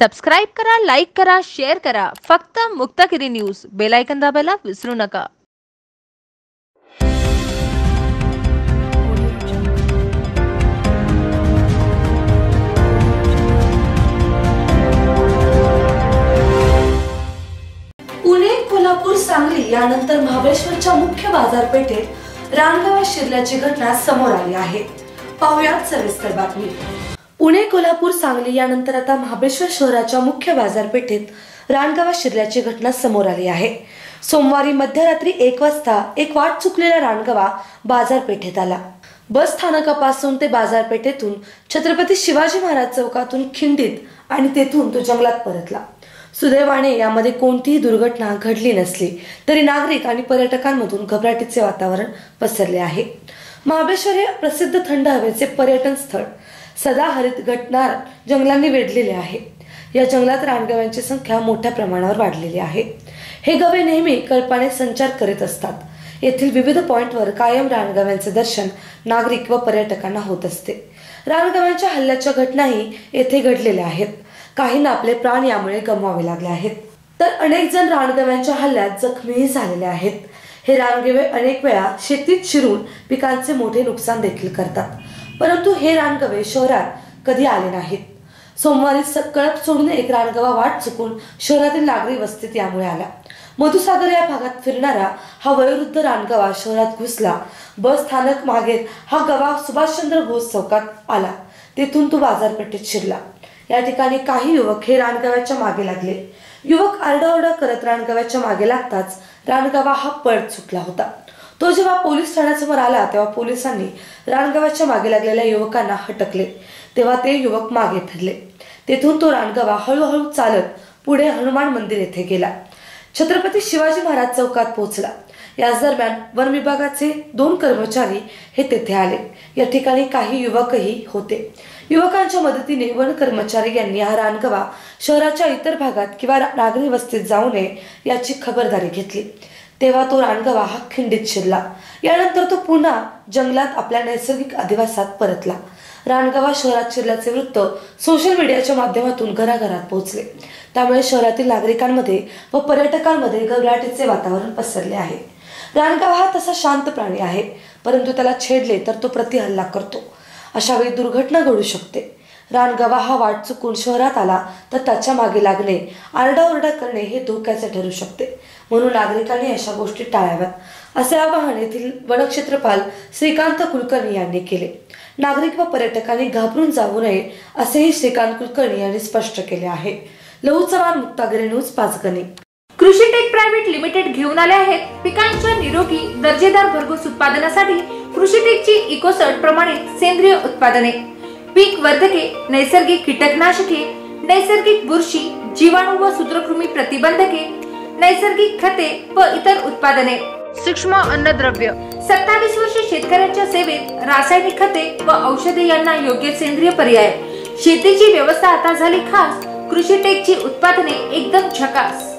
Subscribe करा like करा share करा. फक्त मुक्तागिरी न्यूज. बेलायकन दाबायला विसरू नका. पुणे कोल्हापूर सांगली यानंतर महाबळेश्वरच्या मुख्य बाजारपेठेत रानगावात शिरल्याची घटना समोर आली आहे. पाहुयात सविस्तर बातमी. पुणे कोल्हापूर सांगली यानंतर आता महाबळेश्वर शहराच्या मुख्य बाजारपेठेत रानगावा शिरल्याची घटना समोर आली आहे. सोमवारी मध्यरात्री एक वाजता एक वाट चुकलेला रानगावा बाजारपेठेत आला. बस स्थानकापासून ते बाजारपेठेतून छत्रपती शिवाजी महाराज चौकातून खिंडीत आणि तेथून तो जंगलात परतला. सुदैवाने यामध्ये कोणतीही दुर्घटना घडली नसली तरी नागरिक आणि पर्यटकांमधून घबराटीचे वातावरण पसरले आहे. महाबळेश्वर हे प्रसिद्ध थंड हवेचे पर्यटन स्थळ. सदाहरित घटणार जंगलांनी वेढलेले आहे. या जंगलात रानगव्यांची संख्या मोठ्या प्रमाणावर वाढलेली आहे. हे गवे नेहमी कल्पाने संचार करीत असतात. येथील विविध पॉइंटवर कायम रानगव्यांचे दर्शन नागरिक व पर्यटकांना होत असते. रानगव्यांच्या हल्ल्याच्या घटनाही येथे घडलेल्या आहेत. काहींना आपले प्राण यामुळे गमवावे लागले आहेत. तर अनेक जण रानगव्यांच्या हल्ल्यात जखमीही झालेले आहेत. हे रानगवे अनेक वेळा शेतीत शिरून पिकांचे मोठे नुकसान देखील करतात. परंतु हे रानगवे शहरात कधी आले नाहीत. सोमवारी स- कळप सोडून एक रानगवा वाट चुकून शहरातील नागरी वस्तीत यामुळे आला. मधुसागर या भागात फिरणारा हा वयोवृद्ध रानगवा शहरात घुसला. बस स्थानक मागे हा गवा सुभाषचंद्र बोस चौकात आला. तेथून तो बाजारपेठेत शिरला. या ठिकाणी काही युवक हे रानगव्याच्या मागे लागले. युवक आरडाओरडा करत रानगव्याच्या मागे लागताच रानगवा हा पळत सुटला होता. तो जेव्हा पोलीस ठाण्यासमोर आला तेव्हा पोलिसांनी रानगव्याच्या मागे लागलेल्या युवकांना हटकले. तेव्हा ते युवक मागे फिरले तेथून तो रानगवा हळूहळू चालत पुढे हनुमान मंदिर येथे गेला. छत्रपती शिवाजी महाराज चौकात पोहोचला. याच दरम्यान वन विभागाचे दोन कर्मचारी हे तेथे आले. या ठिकाणी काही युवकही होते. युवकांच्या मदतीने वन कर्मचारी यांनी हा रानगवा शहराच्या इतर भागात किंवा नागरी वस्तीत जाऊ नये याची खबरदारी घेतली. तेव्हा तो रानगवा हा खिंडीत शिरला. यानंतर तो पुन्हा जंगलात आपल्या नैसर्गिक अधिवासात परतला. रानगवा शहरात शिरल्याचे वृत्त सोशल मीडियाच्या माध्यमातून घराघरात पोहोचले. त्यामुळे शहरातील नागरिकांमध्ये व पर्यटकांमध्ये घबराटीचे वातावरण पसरले आहे. रानगाव हा तसा शांत प्राणी आहे परंतु त्याला छेडले तर तो प्रतिहल्ला करतो. अशा वेळी दुर्घटना घडू शकते. रानगवा हा वाट चुकून शहरात आला तर त्याच्यामागे लागणे आरडाओरडा करणे हे धोक्याचे ठरू शकते. म्हणून नागरिकांनी अशा गोष्टी टाळाव्यात असे आवाहन येथील वनक्षेत्रपाल श्रीकांत कुलकर्णी यांनी केले. नागरिक व पर्यटकांनी घाबरून जाऊ नये असेही श्रीकांत कुलकर्णी यांनी स्पष्ट केले आहे. लहू चव्हाण मुक्तागिरी न्यूज पाचगणी. कृषी टेक प्रायव्हेट लिमिटेड घेऊन आले आहेत. पिकांच्या निरोगी दर्जेदार भरघोस उत्पादनासाठी कृषी टेकची इकोसर्ट प्रमाणित सेंद्रिय उत्पादने. पीक वर्धके नैसर्गिक कीटकनाशके नैसर्गिक बुरशी जीवाणू व सूत्रकृमी प्रतिबंधके नैसर्गिक खते व इतर उत्पादने. सूक्ष्म अन्नद्रव्य. सत्तावीस वर्षे शेतकऱ्यांच्या सेवेत रासायनिक खते व औषधे यांना योग्य सेंद्रिय पर्याय. शेतीची व्यवस्था आता झाली खास. कृषी टेकची उत्पादने एकदम झकास.